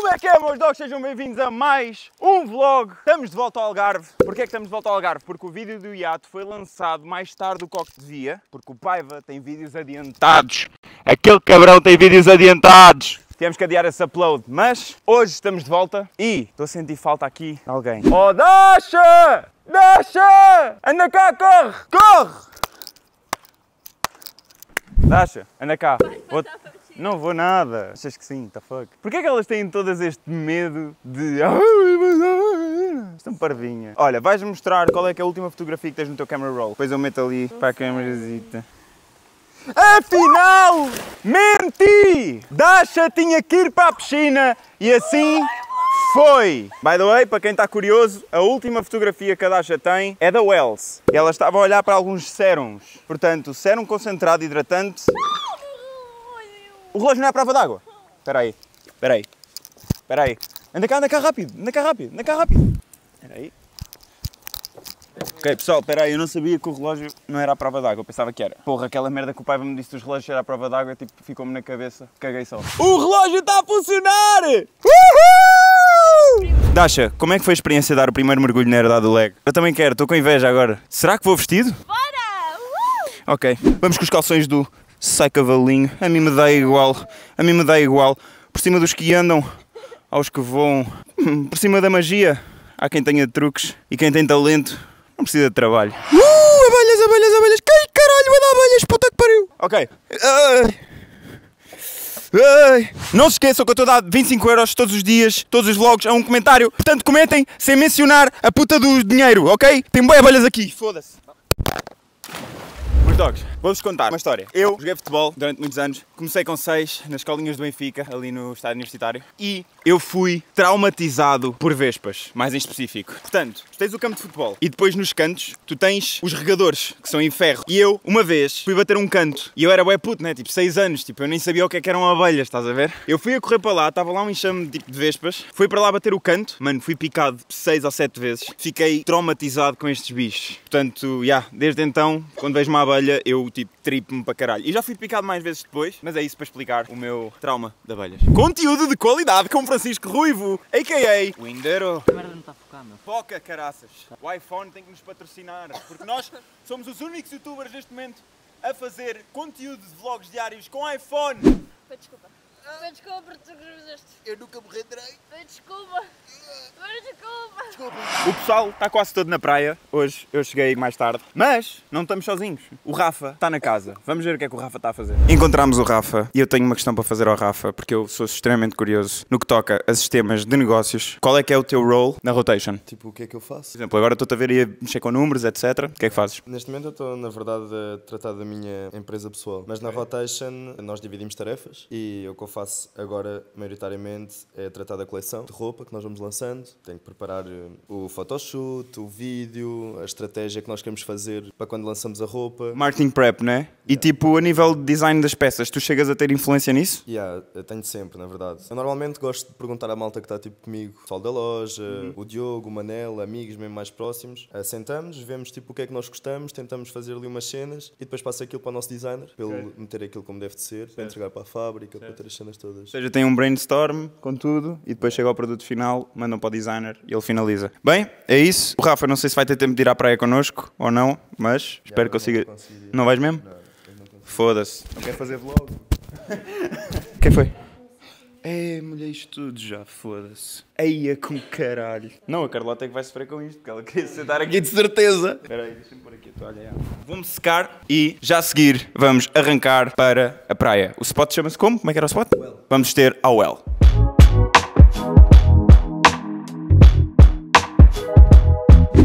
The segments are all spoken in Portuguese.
Como é que é, meus dogs? Sejam bem-vindos a mais um vlog. Estamos de volta ao Algarve. Porquê é que estamos de volta ao Algarve? Porque o vídeo do iate foi lançado mais tarde do que o que devia, porque o Paiva tem vídeos adiantados. Aquele cabrão tem vídeos adiantados. Tivemos que adiar esse upload, mas hoje estamos de volta e estou a sentir falta aqui de alguém. Oh, Dasha! Dasha! Anda cá, corre! Corre! Dasha, anda cá. Vou- Não vou nada. Achas que sim, the fuck? Porquê é que elas têm todas este medo de... Estão parvinha. Olha, vais-me mostrar qual é que é a última fotografia que tens no teu camera roll. Depois eu meto ali para a câmerazita. Afinal, menti! Dasha tinha que ir para a piscina e assim foi! By the way, para quem está curioso, a última fotografia que a Dasha tem é da Wells. Ela estava a olhar para alguns sérums. Portanto, sérum concentrado hidratante. O relógio não é à prova d'água? Espera aí, espera aí, espera aí. Anda cá, anda cá rápido, anda cá rápido, anda cá rápido. Espera aí. Ok, pessoal, espera aí, eu não sabia que o relógio não era à prova d'água, eu pensava que era. Porra, aquela merda que o pai me disse dos relógios era à prova d'água, tipo, ficou-me na cabeça, caguei só. O relógio está a funcionar! Uhul! Dasha, como é que foi a experiência de dar o primeiro mergulho na herdade do leg? Eu também quero, estou com inveja agora. Será que vou vestido? Bora! Uh! Ok, vamos com os calções do Sai Cavalinho. A mim me dá igual, a mim me dá igual. Por cima dos que andam, aos que voam. Hum, Por cima da magia, há quem tenha truques e quem tem talento não precisa de trabalho. Uh, abelhas, abelhas, abelhas. Cai, caralho, vai dar abelhas, puta que pariu. Ok. Ai. Ai. Não se esqueçam que eu estou a dar 25 euros todos os dias, todos os vlogs, a um comentário. Portanto, comentem sem mencionar a puta do dinheiro, ok? Tem boi abelhas aqui. Foda-se. Dogs, vou-vos contar uma história. Eu joguei futebol durante muitos anos. Comecei com 6 nas escolinhas do Benfica, ali no estádio universitário. E eu fui traumatizado por vespas, mais em específico. Portanto, tens o campo de futebol e depois nos cantos tu tens os regadores, que são em ferro. E eu, uma vez, fui bater um canto. E eu era bué puto, né? Tipo, 6 anos. Tipo, eu nem sabia o que, é que eram abelhas, estás a ver? Eu fui a correr para lá, estava lá um enxame tipo, de vespas. Fui para lá bater o canto. Mano, fui picado 6 ou 7 vezes. Fiquei traumatizado com estes bichos. Portanto, já, yeah, desde então, quando vejo uma abelha, eu tipo tripo-me para caralho. E já fui picado mais vezes depois, mas é isso para explicar o meu trauma de abelhas. Conteúdo de qualidade com Francisco Ruivo, a.k.a. Windero. A merda não está a focar, meu. Foca, caraças. O iPhone tem que nos patrocinar, porque nós somos os únicos youtubers neste momento a fazer conteúdo de vlogs diários com iPhone. Desculpa. Pede desculpa por tu que fizeste. Eu nunca me renderei. Pede desculpa. Pede desculpa. O pessoal está quase todo na praia. Hoje eu cheguei mais tarde. Mas não estamos sozinhos. O Rafa está na casa. Vamos ver o que é que o Rafa está a fazer. Encontramos o Rafa e eu tenho uma questão para fazer ao Rafa, porque eu sou extremamente curioso no que toca a sistemas de negócios. Qual é que é o teu role na rotation? Por Tipo, o que é que eu faço? exemplo, agora estou-te a ver e a mexer com números, etc. O que é que fazes? Neste momento eu estou, na verdade, a tratar da minha empresa pessoal. Mas na rotation nós dividimos tarefas e eu faço agora, maioritariamente, é tratar da coleção de roupa que nós vamos lançando. Tenho que preparar eh, o photoshoot, o vídeo, a estratégia que nós queremos fazer para quando lançamos a roupa. Marketing prep, né? E tipo, a nível de design das peças, tu chegas a ter influência nisso? Yeah, tenho sempre, na verdade. Eu normalmente gosto de perguntar à malta que está tipo comigo, o pessoal da loja, o Diogo, o Manel, amigos mesmo mais próximos. Ah, sentamos, vemos tipo o que é que nós gostamos, tentamos fazer ali umas cenas e depois passa aquilo para o nosso designer, para ele meter aquilo como deve de ser, para entregar para a fábrica, para ter as cenas todas. Ou seja, tem um brainstorm com tudo e depois chega ao produto final, mandam para o designer e ele finaliza. Bem, é isso. O Rafa, não sei se vai ter tempo de ir à praia connosco ou não, mas espero que consiga. Não vais mesmo? Foda-se. Não quer fazer vlog? Quem foi? É, mulher, isto tudo já, foda-se. Eia com caralho. Não, a Carlota é que vai sofrer com isto, porque ela queria sentar aqui de certeza. Espera aí, deixa-me pôr aqui a toalha. já. Vou-me secar e já a seguir vamos arrancar para a praia. O spot chama-se como? Como é que era o spot? Vamos ter ao well.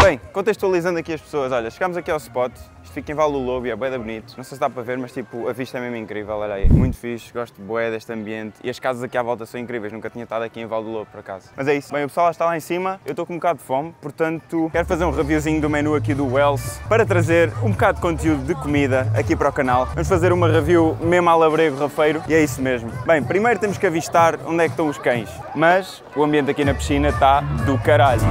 Bem, contextualizando aqui as pessoas, olha, chegámos aqui ao spot, fica em Val do Lobo e é bué bonito. Não sei se dá para ver, mas tipo, a vista é mesmo incrível, olha aí. Muito fixe, gosto bué deste ambiente e as casas aqui à volta são incríveis, nunca tinha estado aqui em Val do Lobo por acaso. Mas é isso, bem, o pessoal está lá em cima, eu estou com um bocado de fome, portanto quero fazer um reviewzinho do menu aqui do Wells para trazer um bocado de conteúdo de comida aqui para o canal. Vamos fazer uma review mesmo à labrego rafeiro e é isso mesmo. Bem, primeiro temos que avistar onde é que estão os cães, mas o ambiente aqui na piscina está do caralho.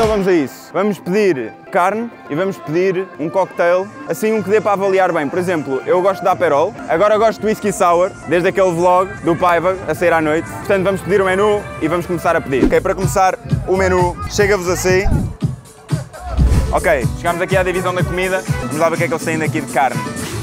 Então vamos a isso. Vamos pedir carne e vamos pedir um cocktail, assim um que dê para avaliar bem. Por exemplo, eu gosto de Aperol, agora gosto de Whisky Sour, desde aquele vlog do Paiva a sair à noite. Portanto, vamos pedir o menu e vamos começar a pedir. Ok, para começar o menu, chega-vos assim. Ok, chegamos aqui à divisão da comida. Vamos lá ver o que é que eles têm daqui de carne.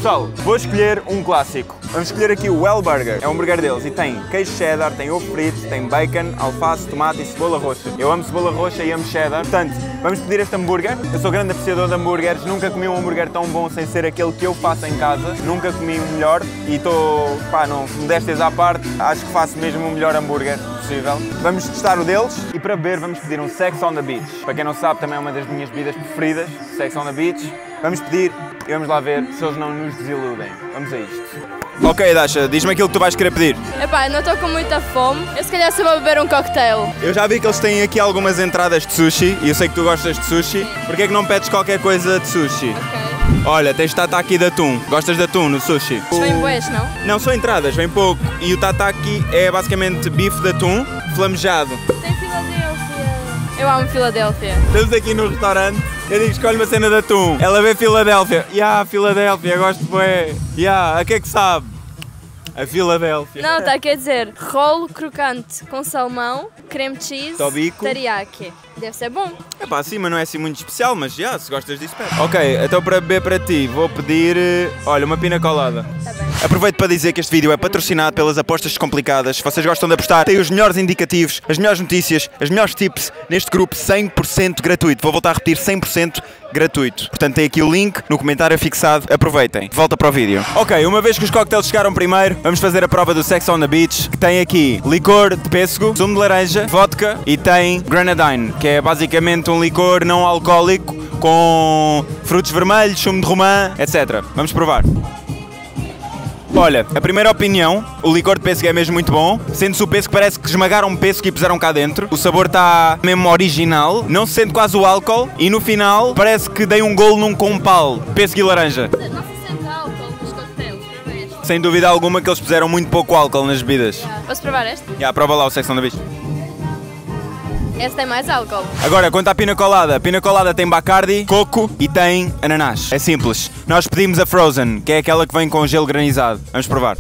Pessoal, vou escolher um clássico. Vamos escolher aqui o Well Burger. É um hambúrguer deles e tem queijo cheddar, tem ovo frito, tem bacon, alface, tomate e cebola roxa. Eu amo cebola roxa e amo cheddar. Portanto, vamos pedir este hambúrguer. Eu sou grande apreciador de hambúrgueres. Nunca comi um hambúrguer tão bom sem ser aquele que eu faço em casa. Nunca comi um melhor e estou, pá, não, modéstas à parte, acho que faço mesmo o melhor hambúrguer possível. Vamos testar o deles e para beber vamos pedir um Sex on the Beach. Para quem não sabe, também é uma das minhas bebidas preferidas, Sex on the Beach. Vamos pedir e vamos lá ver se eles não nos desiludem. Vamos a isto. Ok, Dasha, diz-me aquilo que tu vais querer pedir. Epá, não estou com muita fome. Eu se calhar só vou beber um cocktail. Eu já vi que eles têm aqui algumas entradas de sushi e eu sei que tu gostas de sushi. Porquê é que não pedes qualquer coisa de sushi? Ok. Olha, tens tataki de atum. Gostas de atum no sushi? Vem boés, não? Não, são entradas, vem pouco. E o tataki é basicamente bife de atum flamejado. Tem Filadélfia. Eu amo Filadélfia. Estamos aqui no restaurante. Eu digo, escolhe uma cena de atum. Ela vê Filadélfia. Ya, Filadélfia, gosto bué. Ya, a que é que sabe? A Filadélfia. Não, está quer dizer rolo crocante com salmão, creme cheese, Tobico. teriyaki. Deve ser bom. É pá, sim, mas não é assim muito especial, mas já, se gostas disso, pede. Ok, então para beber para ti, vou pedir, eh, olha, uma pina colada. Bem. Aproveito para dizer que este vídeo é patrocinado pelas apostas descomplicadas. Se vocês gostam de apostar, tem os melhores indicativos, as melhores notícias, as melhores tips neste grupo 100% gratuito. Vou voltar a repetir 100% gratuito. Portanto, tem aqui o link no comentário fixado. Aproveitem. Volta para o vídeo. Ok, uma vez que os cocktails chegaram primeiro, vamos fazer a prova do Sex on the Beach, que tem aqui licor de pêssego, sumo de laranja, vodka e tem grenadine, que é basicamente um licor não alcoólico com frutos vermelhos, sumo de romã, etc. Vamos provar. Olha, a primeira opinião, o licor de pêssego é mesmo muito bom. Sente-se o pêssego, parece que esmagaram pêssego e puseram cá dentro. O sabor está mesmo original, não se sente quase o álcool. E no final, parece que dei um golo num compal, pêssego e laranja. Não se sente álcool nos. Sem dúvida alguma que eles puseram muito pouco álcool nas bebidas. Posso provar este? Já, prova lá o secção da bicho. Este tem mais álcool. Agora, quanto à pina colada, a pina colada tem bacardi, coco e tem ananás. É simples. Nós pedimos a Frozen, que é aquela que vem com gelo granizado. Vamos provar.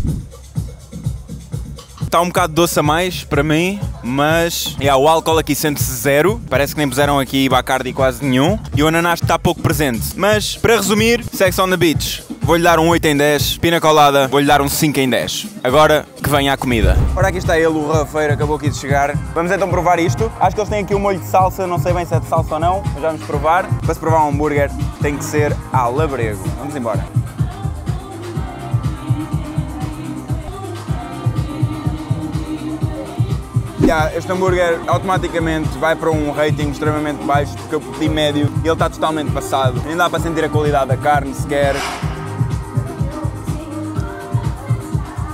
Está um bocado doce a mais para mim, mas yeah, o álcool aqui sente-se zero. Parece que nem puseram aqui bacardi quase nenhum. E o ananás está pouco presente. Mas, para resumir, Sex on the Beach. Vou-lhe dar um 8 em 10. Pina colada, vou-lhe dar um 5 em 10. Agora que venha a comida. Ora, aqui está ele, o rafeiro, acabou aqui de chegar. Vamos então provar isto. Acho que eles têm aqui um molho de salsa, não sei bem se é de salsa ou não, mas vamos provar. Para se provar um hambúrguer, tem que ser à labrego. Vamos embora. Yeah, este hambúrguer automaticamente vai para um rating extremamente baixo porque eu pedi médio e ele está totalmente passado. Nem dá para sentir a qualidade da carne sequer.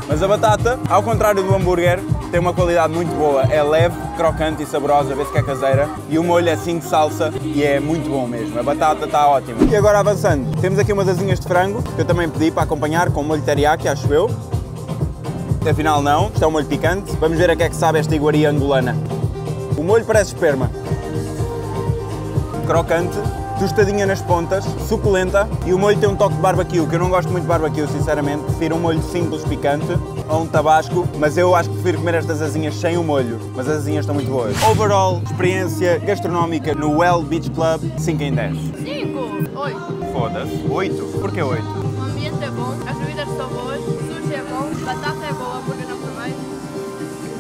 Mas a batata, ao contrário do hambúrguer, tem uma qualidade muito boa. É leve, crocante e saborosa, vê-se que é caseira. E o molho é assim de salsa e é muito bom mesmo. A batata está ótima. E agora avançando, temos aqui umas asinhas de frango que eu também pedi para acompanhar com molho teriyaki, acho eu. Afinal não, isto é um molho picante. Vamos ver a que é que sabe esta iguaria angolana. O molho parece esperma. Crocante, tostadinha nas pontas, suculenta e o molho tem um toque de barbecue, que eu não gosto muito de barbecue, sinceramente. Prefiro um molho simples, picante ou um tabasco, mas eu acho que prefiro comer estas asinhas sem o molho. Mas as asinhas estão muito boas. Overall, experiência gastronómica no Well Beach Club, 5 em 10. 5, 8. Foda-se. 8? Porquê 8? Ambiente é bom, as bebidas são boas, sushi é bom, batata é boa, hambúrguer não provei.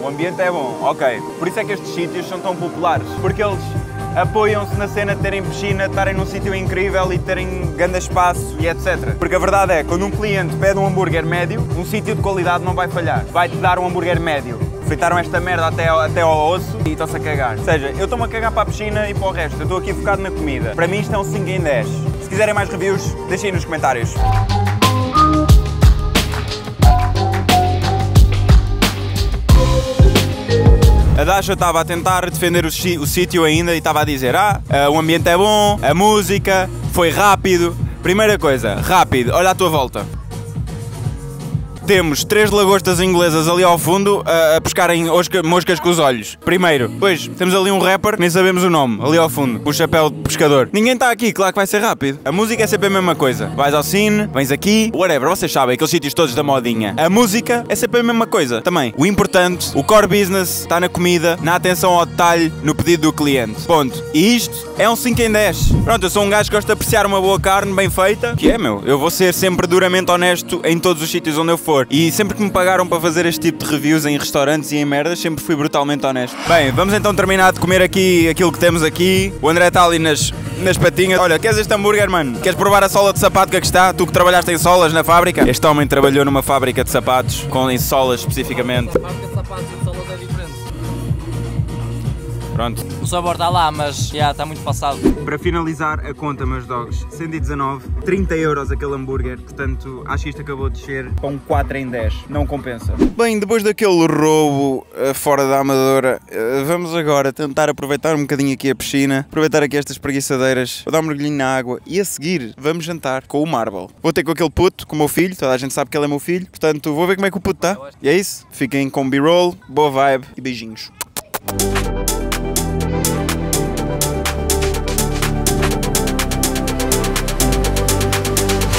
O ambiente é bom, ok. Por isso é que estes sítios são tão populares. Porque eles apoiam-se na cena de terem piscina, estarem num sítio incrível e terem grande espaço e etc. Porque a verdade é, quando um cliente pede um hambúrguer médio, um sítio de qualidade não vai falhar. Vai-te dar um hambúrguer médio. Fritaram esta merda até, ao- até ao osso e estão-se a cagar. Ou seja, eu estou-me a cagar para a piscina e para o resto. Eu estou aqui focado na comida. Para mim isto é um 5 em 10. Se quiserem mais reviews, deixem nos comentários. A Dasha estava a tentar defender o, sítio ainda e estava a dizer: Ah, eh, o ambiente é bom, a música, foi rápido. Primeira coisa, rápido, olha à tua volta. Temos três lagostas inglesas ali ao fundo a, a pescarem osca- moscas com os olhos. Primeiro. Depois temos ali um rapper, nem sabemos o nome, ali ao fundo, com o chapéu de pescador. Ninguém está aqui, claro que vai ser rápido. A música é sempre a mesma coisa. Vais ao cine, vens aqui, whatever, vocês sabem, aqueles sítios todos da modinha. A música é sempre a mesma coisa também. O importante, o core business, está na comida, na atenção ao detalhe, no pedido do cliente. Ponto. E isto é um 5 em 10. Pronto, eu sou um gajo que gosta de apreciar uma boa carne bem feita. Que é, meu, eu vou ser sempre duramente honesto em todos os sítios onde eu for. E sempre que me pagaram para fazer este tipo de reviews em restaurantes e em merdas, sempre fui brutalmente honesto. Bem, vamos então terminar de comer aqui aquilo que temos aqui. O André está ali nas, nas patinhas. Olha, queres este hambúrguer, mano? Queres provar a sola de sapato que está? Tu que trabalhaste em solas na fábrica? Este homem trabalhou numa fábrica de sapatos, com em solas especificamente. marca de sapatos Pronto. O sabor está lá, mas já está muito passado. Para finalizar a conta, meus dogs, 119, 30 euros aquele hambúrguer, portanto acho que isto acabou de descer para um 4 em 10, não compensa. Bem, depois daquele roubo eh, fora da Amadora, eh, vamos agora tentar aproveitar um bocadinho aqui a piscina, aproveitar aqui estas preguiçadeiras, vou dar um mergulhinho na água e a seguir vamos jantar com o Marble. Vou ter com aquele puto, com o meu filho, toda a gente sabe que ele é meu filho, portanto vou ver como é que o puto está. E é isso, fiquem com B-roll, boa vibe e beijinhos.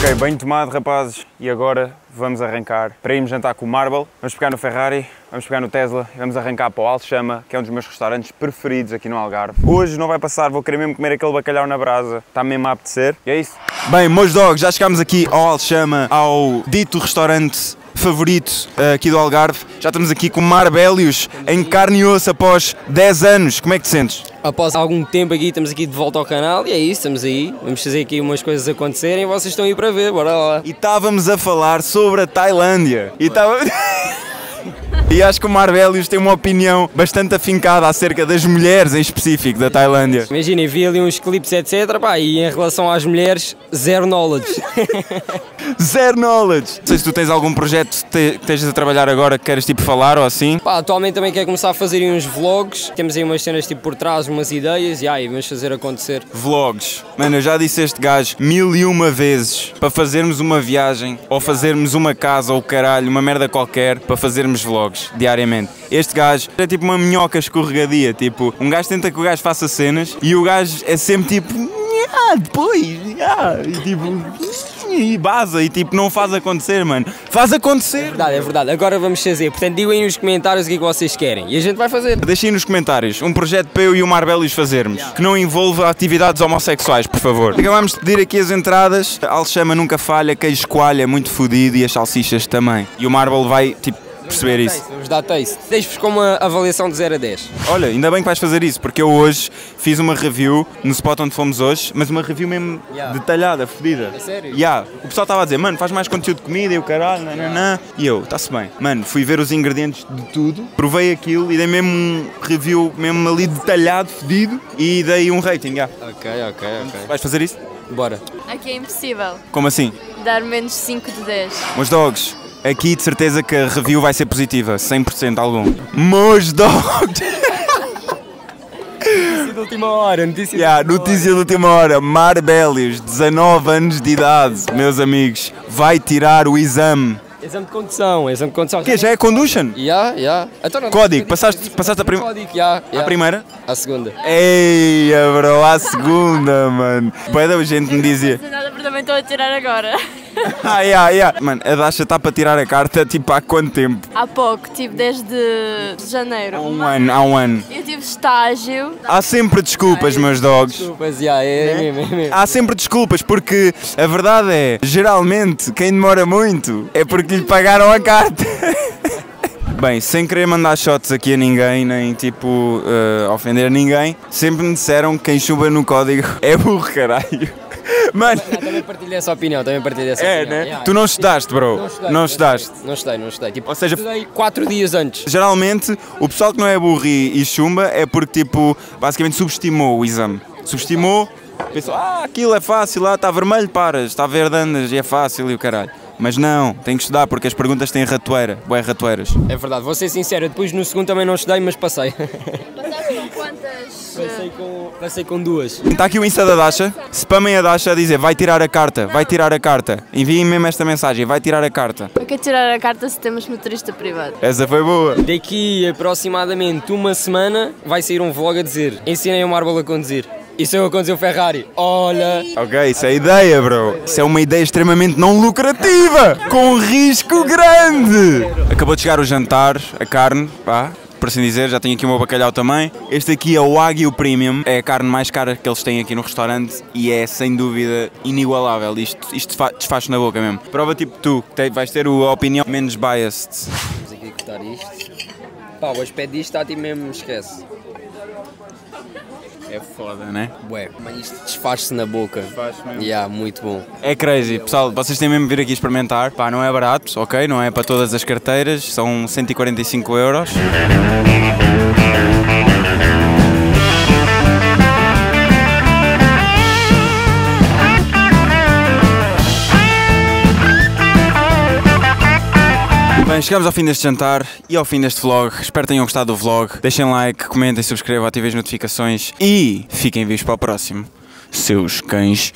Ok, bem tomado, rapazes. E agora vamos arrancar para irmos jantar com o Marble. Vamos pegar no Ferrari, vamos pegar no Tesla e vamos arrancar para o Alchama, que é um dos meus restaurantes preferidos aqui no Algarve. Hoje não vai passar, vou querer mesmo comer aquele bacalhau na brasa. Está mesmo a apetecer. E é isso. Bem, meus dogs, já chegámos aqui ao Alchama, ao dito restaurante favorito eh, aqui do Algarve. Já estamos aqui com Marbelius em carne e osso após 10 anos. Como é que te sentes? Após algum tempo aqui, estamos aqui de volta ao canal e é isso, estamos aí. Vamos fazer aqui umas coisas acontecerem e vocês estão aí para ver, bora lá. E estávamos a falar sobre a Tailândia. E estava. E acho que o Marbelius tem uma opinião bastante afincada acerca das mulheres em específico da Tailândia. Imaginem, vi ali uns clipes, etc. Pá, e em relação às mulheres, zero knowledge. Zero knowledge! Não sei se tu tens algum projeto que te- que estejas a trabalhar agora que queres tipo falar ou assim. Pá, atualmente também quero começar a fazer uns vlogs. Temos aí umas cenas tipo por trás, umas ideias e aí vamos fazer acontecer. Vlogs. Mano, eu já disse a este gajo mil e uma vezes para fazermos uma viagem ou fazermos uma casa ou caralho, uma merda qualquer, para fazermos vlogs diariamente. Este gajo é tipo uma minhoca escorregadia. Tipo, um gajo tenta que o gajo faça cenas e o gajo é sempre tipo. "Nhá, depois, nhá", e tipo. E baza e tipo, não faz acontecer, mano. Faz acontecer! Verdade, é verdade. Agora vamos fazer. Portanto, digam aí nos comentários o que é que vocês querem e a gente vai fazer. Deixem nos comentários um projeto para eu e o Marbelius fazermos que não envolva atividades homossexuais, por favor. Acabamos de pedir aqui as entradas. A Alchama nunca falha, queijo coalho é muito fodido e as salsichas também. E o Marble vai, tipo, perceber isso. Vamos dar taste. Deixo-vos com uma avaliação de 0 a 10. Olha, ainda bem que vais fazer isso, porque eu hoje fiz uma review no spot onde fomos hoje, mas uma review mesmo Yeah. detalhada, fodida. A sério? Yeah. O pessoal estava a dizer, mano, faz mais conteúdo de comida e o caralho, nananã. E eu, está-se bem. Mano, fui ver os ingredientes de tudo, provei aquilo e dei mesmo um review mesmo ali detalhado, fodido, e dei um rating, yeah. Ok, ok, ok. Vais fazer isso? Bora. Aqui é impossível Como assim? dar menos 5 de 10. Meus dogs, aqui de certeza que a review vai ser positiva, 100% algum. Meus dogs! Notícia de última hora, notícia Yeah, notícia de última hora: Marbelius, 19 anos de idade, meus amigos, vai tirar o exame. Exame de condução, exame de condução. O quê? Já é conduction? Já, já. Então, Código, passaste, passaste a, prim Código, já, já. a primeira? A segunda. Eia, bro, à segunda, mano. Boa da gente me dizia. Não sei nada, porque também estou a tirar agora. Ah, yeah, yeah. Mano, a Dasha está para tirar a carta tipo há quanto tempo? Há pouco, tipo desde janeiro. Há um ano, há um ano. Eu tive estágio. Há sempre desculpas, meus dogs. Desculpas, já, é, é é. Há sempre desculpas, porque a verdade é, geralmente, quem demora muito é porque lhe pagaram a carta. Bem, sem querer mandar shots aqui a ninguém, nem tipo eh, ofender a ninguém, sempre me disseram que quem chuba no código é burro, caralho. Mano, Não, também partilho dessa opinião, também partilho dessa é, opinião. né? Já, Tu não estudaste, bro. estudei, Não estudaste. Não estudei, não estudei. Tipo, Ou seja- estudei 4 dias antes. Geralmente, o pessoal que não é burro e, e chumba é porque, tipo, basicamente subestimou o exame. Subestimou, pensou, ah, aquilo é fácil, lá está vermelho, paras, está verde, andas, e é fácil e o caralho. Mas não, tem que estudar porque as perguntas têm ratoeira, bué ratoeiras. É verdade, vou ser sincero, depois no segundo também não estudei, mas passei. Com. Passei com, passei com duas. Está aqui o Insta da Dasha. Spamem a Dasha a dizer vai tirar a carta, vai tirar a carta. Enviem mesmo esta mensagem, vai tirar a carta. Para que tirar a carta se temos motorista privado? Essa foi boa. Daqui aproximadamente uma semana vai sair um vlog a dizer Ensinei o Marble a conduzir. Isso eu a conduzir o Ferrari. Olha! Ok, isso é ideia, bro. Isso é uma ideia extremamente não lucrativa, com um risco grande. Acabou de chegar o jantar, a carne, pá. Por assim dizer, já tenho aqui o meu bacalhau também. Este aqui é o Wagyu Premium, é a carne mais cara que eles têm aqui no restaurante e é sem dúvida inigualável. Isto, isto fa- desfaz na boca mesmo. Prova tipo tu, que vais ter a opinião menos biased. Vamos aqui cortar isto. Pá, o aspecto disto está tipo mesmo, esquece. É foda, né? Ué, mas isto desfaz-se na boca. Desfaz mesmo. Yeah, muito bom. É crazy, pessoal, vocês têm mesmo de vir aqui experimentar. Pá, não é barato, ok? Não é para todas as carteiras, são 145 euros. Bem, chegamos ao fim deste jantar e ao fim deste vlog. Espero que tenham gostado do vlog. Deixem like, comentem, subscrevam, ativem as notificações e fiquem vivos para o próximo. Seus cães.